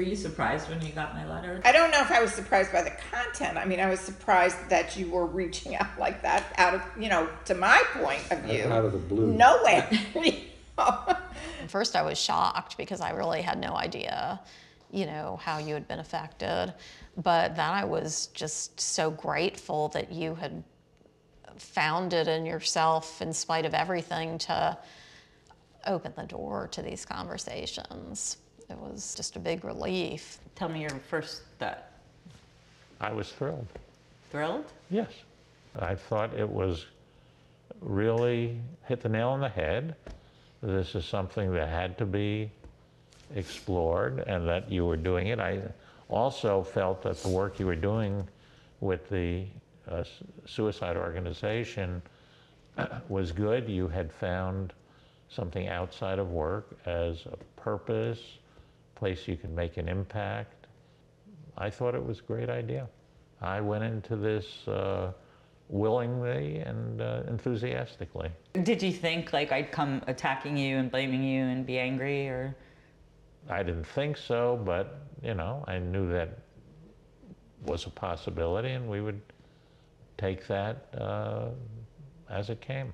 Were you surprised when you got my letter? I don't know if I was surprised by the content. I mean, I was surprised that you were reaching out like that out of, you know, to my point of view. Out of the blue. Nowhere. you know. At first, I was shocked because I really had no idea, you know, how you had been affected. But then I was just so grateful that you had found it in yourself, in spite of everything, to open the door to these conversations. It was just a big relief. Tell me your first thought. I was thrilled. Thrilled? Yes. I thought it was really hit the nail on the head. This is something that had to be explored and that you were doing it. I also felt that the work you were doing with the uh, suicide organization was good. You had found something outside of work as a purpose, place you could make an impact. I thought it was a great idea. I went into this uh, willingly and uh, enthusiastically. Did you think like I'd come attacking you and blaming you and be angry or? I didn't think so, but you know, I knew that was a possibility, and we would take that uh, as it came.